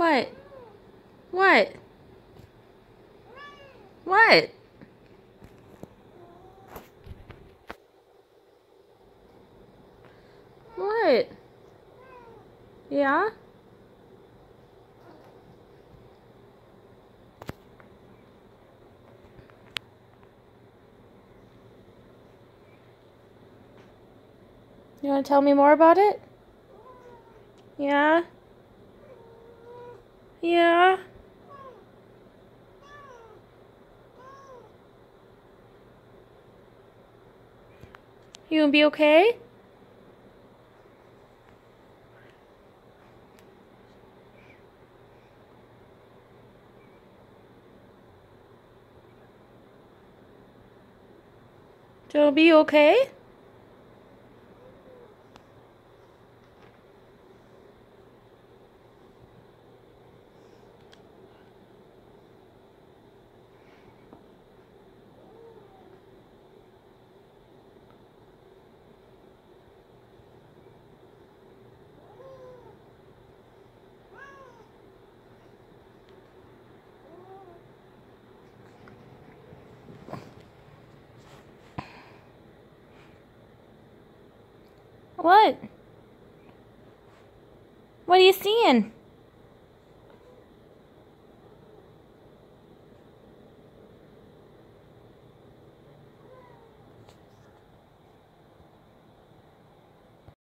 What? What? What? What? Yeah? You want to tell me more about it? Yeah? Yeah? You gonna be okay? Gonna be okay? What? What are you seeing?